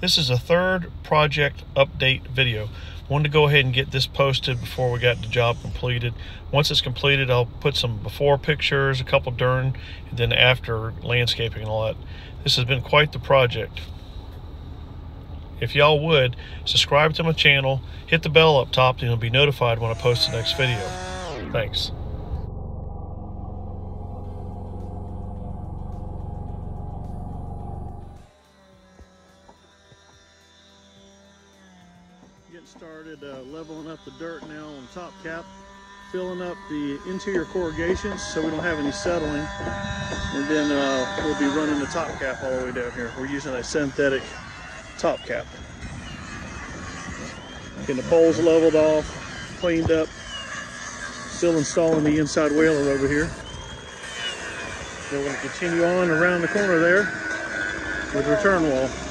This is a third project update video. Wanted to go ahead and get this posted before we got the job completed. Once it's completed, I'll put some before pictures, a couple during, and then after landscaping and all that. This has been quite the project. If y'all would, subscribe to my channel, hit the bell up top, and you'll be notified when I post the next video. Thanks. Started uh, leveling up the dirt now on top cap, filling up the interior corrugations so we don't have any settling. And then uh, we'll be running the top cap all the way down here. We're using a synthetic top cap. Getting the poles leveled off, cleaned up, still installing the inside whaler over here. Then we're going to continue on around the corner there with the return wall.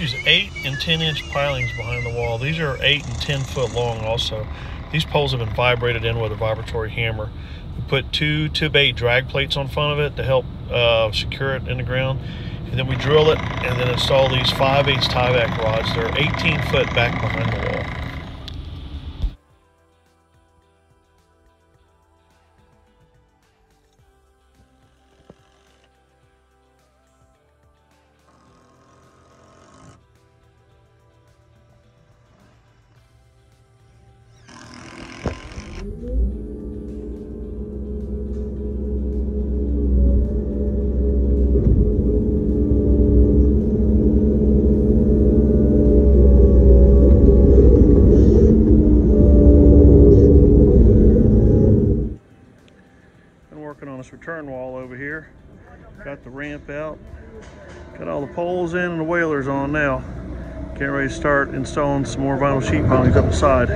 Use 8 and 10 inch pilings behind the wall. These are 8 and 10 foot long also. These poles have been vibrated in with a vibratory hammer. We put two tube 8 drag plates on front of it to help uh, secure it in the ground. And then we drill it and then install these 5 8 tieback rods. They're 18 foot back behind the wall. Getting ready to start installing some more vinyl sheet pilings up the side.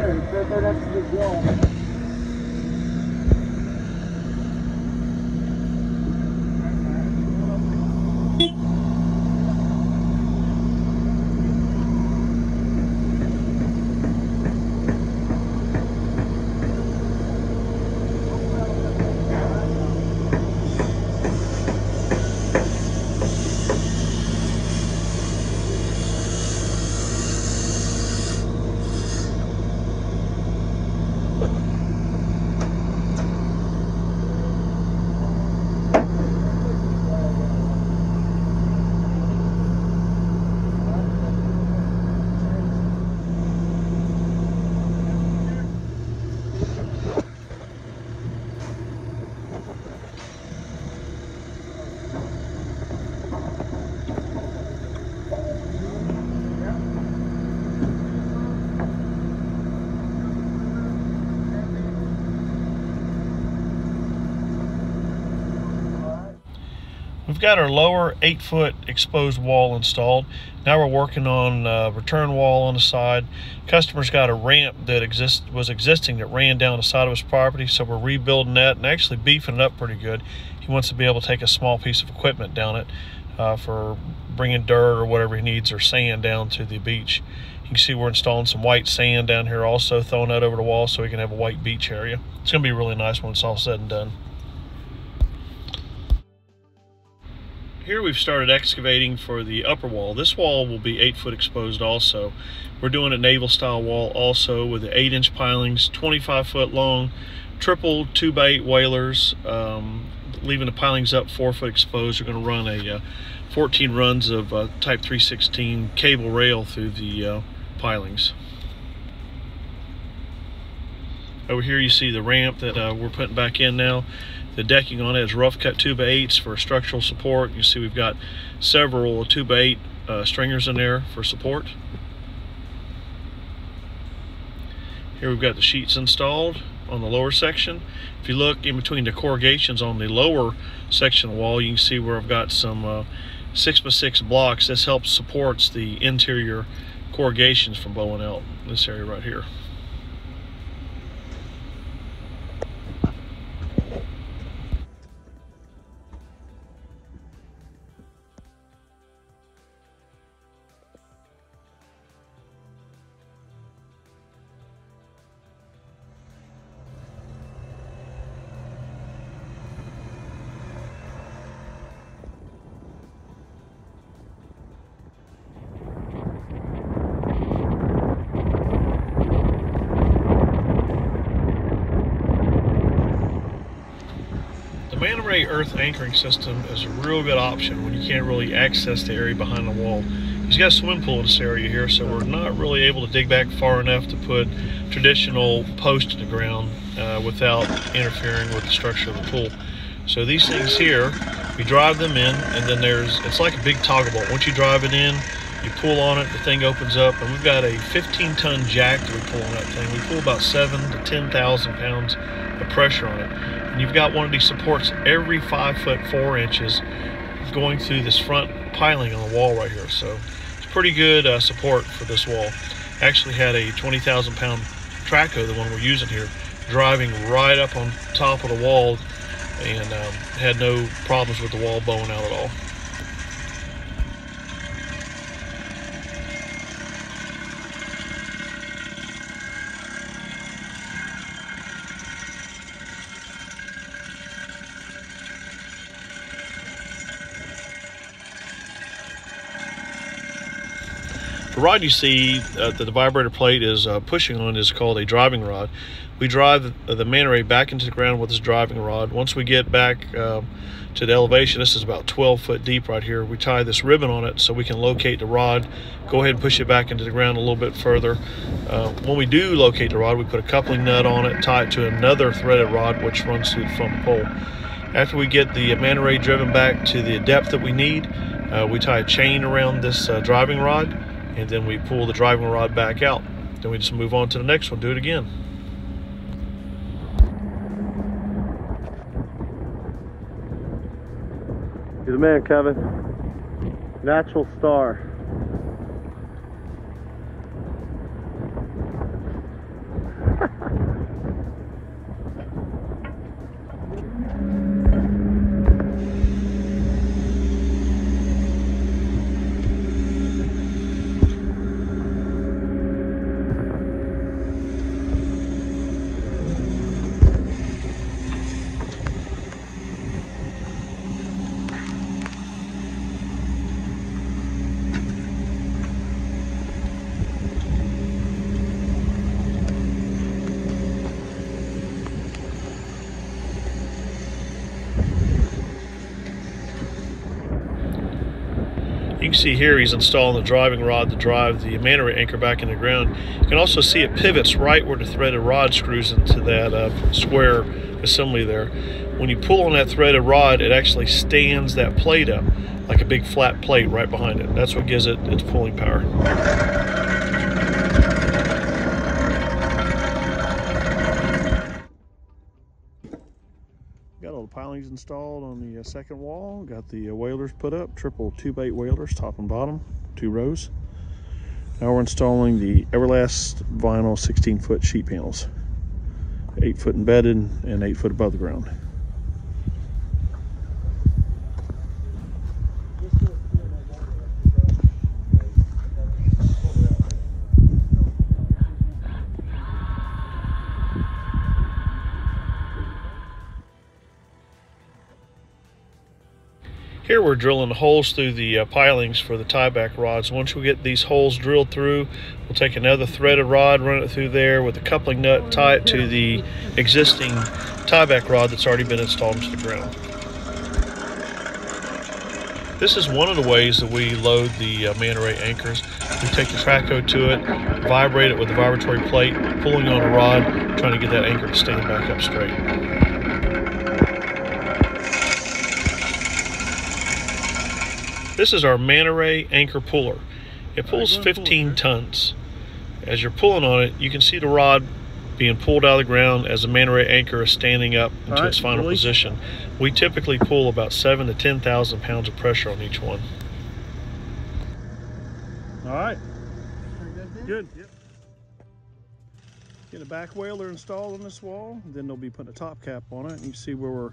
We've got our lower eight foot exposed wall installed. Now we're working on uh, return wall on the side. Customer's got a ramp that exist was existing that ran down the side of his property, so we're rebuilding that and actually beefing it up pretty good. He wants to be able to take a small piece of equipment down it uh, for bringing dirt or whatever he needs or sand down to the beach. You can see we're installing some white sand down here also, throwing that over the wall so we can have a white beach area. It's gonna be really nice when it's all said and done. Here we've started excavating for the upper wall. This wall will be eight foot exposed also. We're doing a naval style wall also with the eight inch pilings, 25 foot long, triple two by eight whalers, um, leaving the pilings up four foot exposed. We're gonna run a uh, 14 runs of uh, type 316 cable rail through the uh, pilings. Over here you see the ramp that uh, we're putting back in now. The decking on it is rough cut 2x8s for structural support. You see we've got several 2x8 uh, stringers in there for support. Here we've got the sheets installed. on the lower section. If you look in between the corrugations on the lower section of the wall, you can see where I've got some uh, six by six blocks. This helps supports the interior corrugations from blowing out this area right here. ManRay earth anchoring system is a real good option when you can't really access the area behind the wall. He's got a swimming pool in this area here, so we're not really able to dig back far enough to put traditional posts in the ground uh, without interfering with the structure of the pool. So these things here, we drive them in, and then there's, it's like a big toggle bolt. Once you drive it in, you pull on it, the thing opens up, and we've got a 15 ton jack that we pull on that thing. We pull about seven to 10,000 pounds of pressure on it. And you've got one of these supports every five foot four inches going through this front piling on the wall right here. So it's pretty good uh, support for this wall. Actually had a 20,000 pound trackhoe, the one we're using here, driving right up on top of the wall and um, had no problems with the wall bowing out at all. Rod you see uh, that the vibrator plate is uh, pushing on is called a driving rod. We drive the, the MANRAY back into the ground with this driving rod. Once we get back uh, to the elevation, this is about 12 foot deep right here, we tie this ribbon on it so we can locate the rod, go ahead and push it back into the ground a little bit further. Uh, when we do locate the rod, we put a coupling nut on it, tie it to another threaded rod which runs through the front pole. After we get the MANRAY driven back to the depth that we need, uh, we tie a chain around this uh, driving rod and then we pull the driving rod back out. Then we just move on to the next one, do it again. You're the man, Kevin. Natural star. You can see here he's installing the driving rod to drive the MANRAY anchor back in the ground. You can also see it pivots right where the threaded rod screws into that uh, square assembly there. When you pull on that threaded rod, it actually stands that plate up like a big flat plate right behind it. That's what gives it its pulling power. Installed on the uh, second wall. Got the uh, whalers put up, triple two bait whalers, top and bottom, two rows. Now we're installing the Everlast vinyl 16 foot sheet panels, eight foot embedded and eight foot above the ground. Here we're drilling holes through the uh, pilings for the tieback rods. Once we get these holes drilled through, we'll take another threaded rod, run it through there with a coupling nut, tie it to the existing tieback rod that's already been installed into the ground. This is one of the ways that we load the uh, MANRAY anchors. We take the trackhoe to it, vibrate it with the vibratory plate, pulling on a rod, trying to get that anchor to stand back up straight. This is our MANRAY anchor puller. It pulls 15 tons. As you're pulling on it, you can see the rod being pulled out of the ground as the man ray anchor is standing up into right, its final release. position. We typically pull about seven to 10,000 pounds of pressure on each one. All right. Good. Yep. Get a back whaler installed on this wall. Then they'll be putting a top cap on it. And you see where we're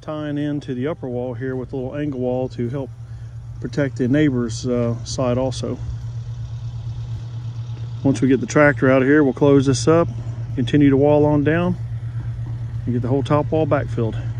tying into the upper wall here with a little angle wall to help protect the neighbor's uh, side also. Once we get the tractor out of here, we'll close this up, continue to wall on down, and get the whole top wall backfilled.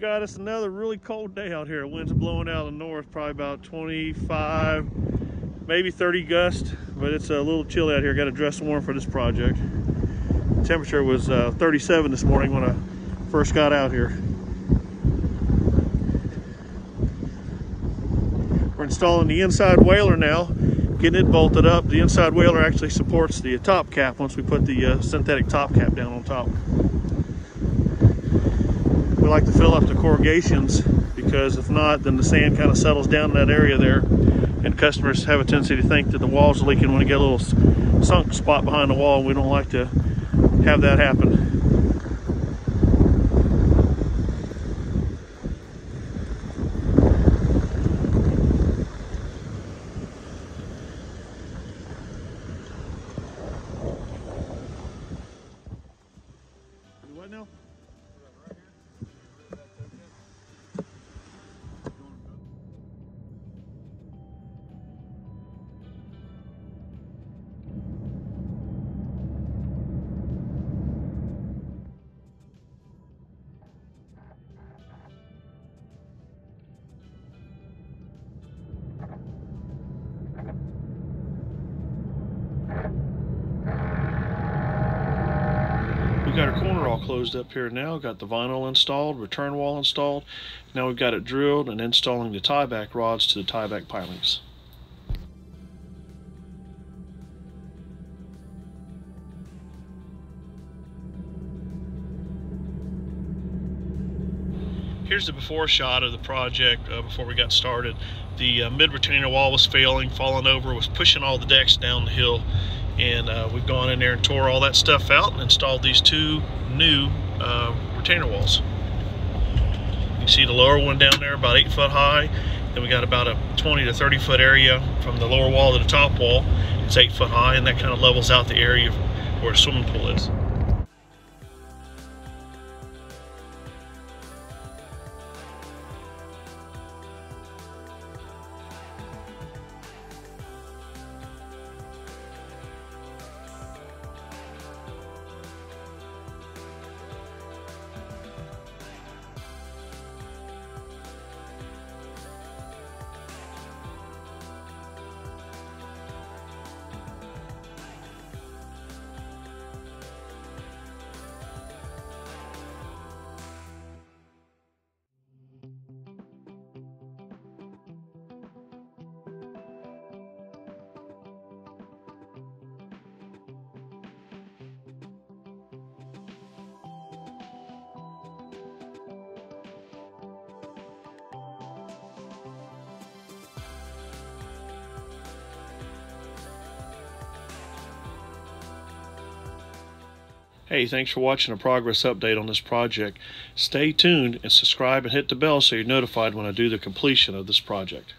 Got us another really cold day out here. Winds blowing out of the north, probably about 25, maybe 30 gusts, but it's a little chilly out here. Got to dress warm for this project. The temperature was uh, 37 this morning when I first got out here. We're installing the inside whaler now, getting it bolted up. The inside whaler actually supports the top cap once we put the uh, synthetic top cap down on top like to fill up the corrugations because if not, then the sand kind of settles down in that area there. And customers have a tendency to think that the wall's are leaking when you get a little sunk spot behind the wall. We don't like to have that happen. Closed up here now. Got the vinyl installed, return wall installed. Now we've got it drilled and installing the tieback rods to the tieback pilings. Here's the before shot of the project uh, before we got started. The uh, mid retainer wall was failing, falling over, was pushing all the decks down the hill and uh, we've gone in there and tore all that stuff out and installed these two new uh, retainer walls. You see the lower one down there about eight foot high. Then we got about a 20 to 30 foot area from the lower wall to the top wall. It's eight foot high and that kind of levels out the area where a swimming pool is. Hey, thanks for watching a progress update on this project. Stay tuned and subscribe and hit the bell so you're notified when I do the completion of this project.